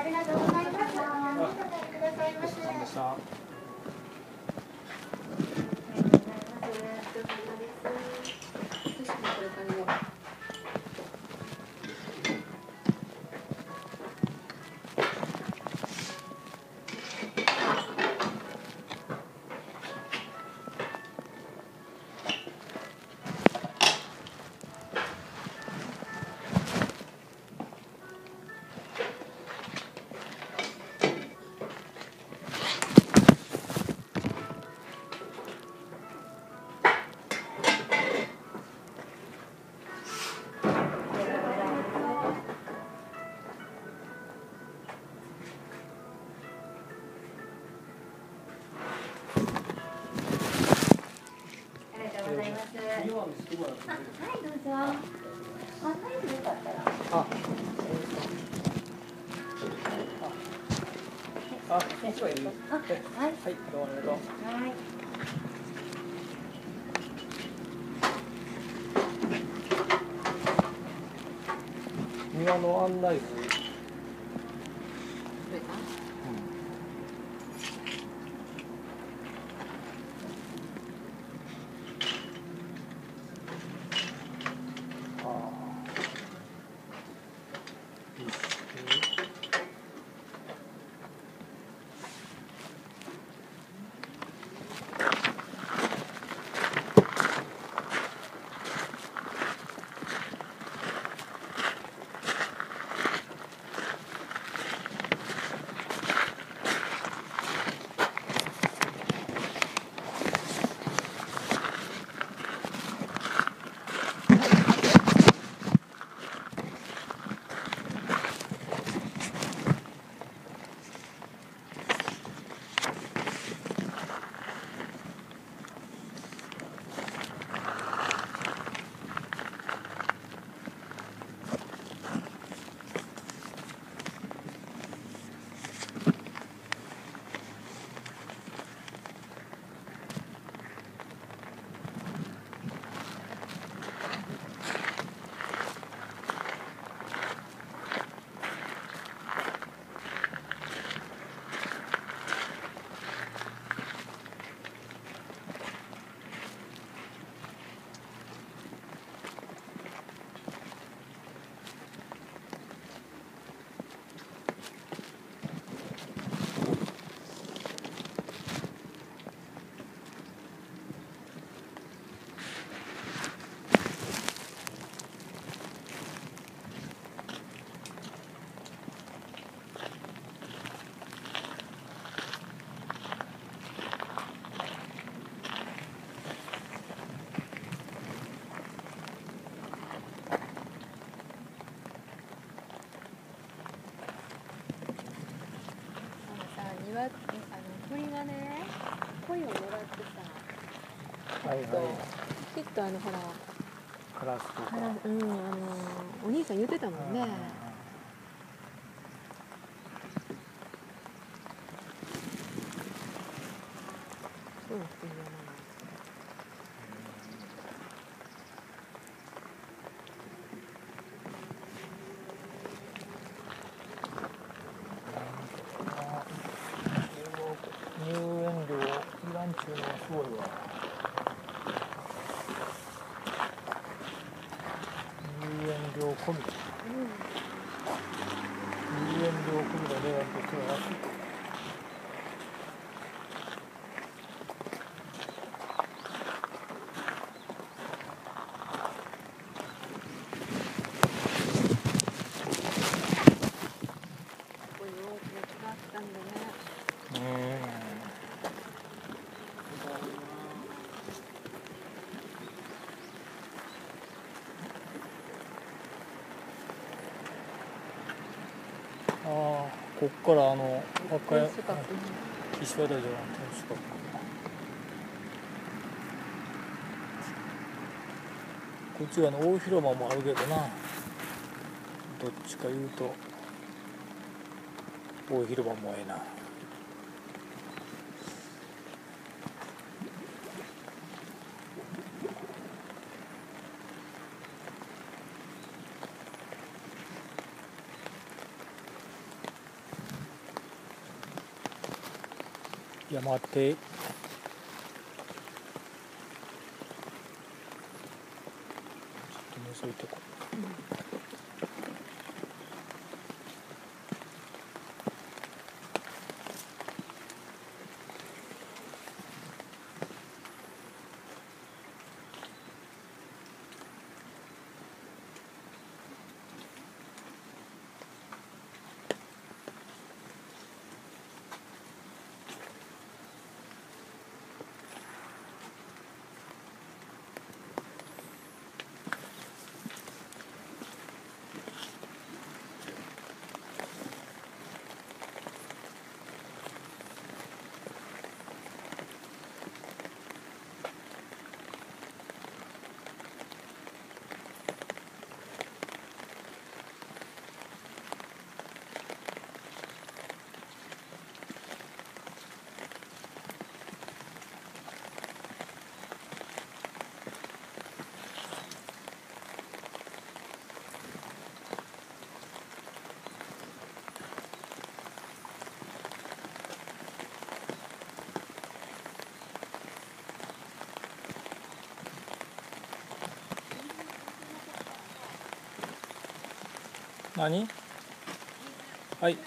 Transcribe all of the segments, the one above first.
ありがとうございました。お帰りくださいませ。でしたああ、あ、一枚いる、はい。はい、どうもありがとうはい。庭の案内図はいはい。きっとあのほら。カラスとか。うんあのお兄さん言ってたもんね。そうっていうの入園料いらんちゅうのはすごいわ 겁니다. こっからあの和歌山石和田城の天守閣。こっちは大広間もあるけどな。どっちか言うと大広間もええな。山手。ちょっと覗いてこ。う何？はい。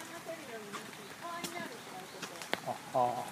ああ。